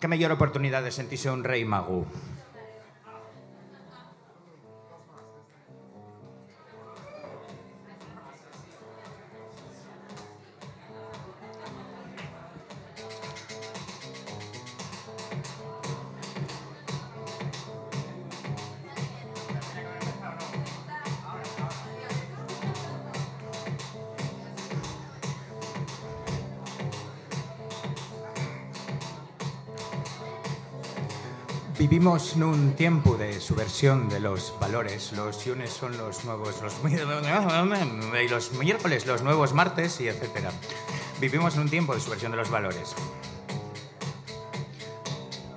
que mellor oportunidade de sentirse un rei mago. Vivimos en un tiempo de subversión de los valores. Los lunes son los nuevos, los, los miércoles los nuevos martes y etcétera. Vivimos en un tiempo de subversión de los valores.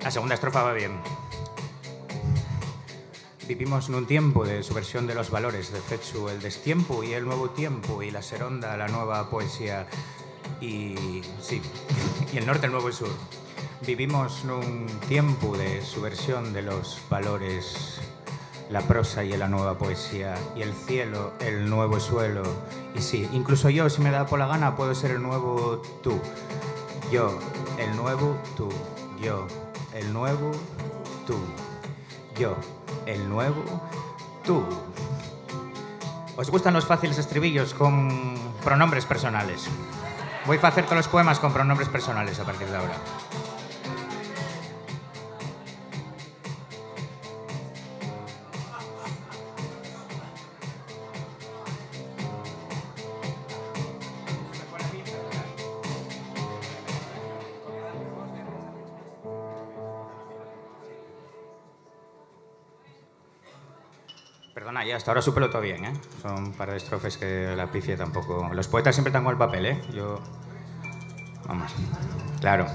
La segunda estrofa va bien. Vivimos en un tiempo de subversión de los valores, de Fetsu, el destiempo y el nuevo tiempo, y la seronda, la nueva poesía, y sí, y el norte, el nuevo sur. Vivimos un tiempo de subversión de los valores, la prosa y la nueva poesía, y el cielo, el nuevo suelo. Y sí, incluso yo, si me da por la gana, puedo ser el nuevo tú. Yo, el nuevo tú. Yo, el nuevo tú. Yo, el nuevo tú. ¿Os gustan los fáciles estribillos con pronombres personales? Voy a hacer todos los poemas con pronombres personales a partir de ahora. Perdona, ya hasta ahora supelo todo bien, ¿eh? Son un estrofes que la pifia tampoco... Los poetas siempre están con el papel, ¿eh? Yo... Vamos. Claro.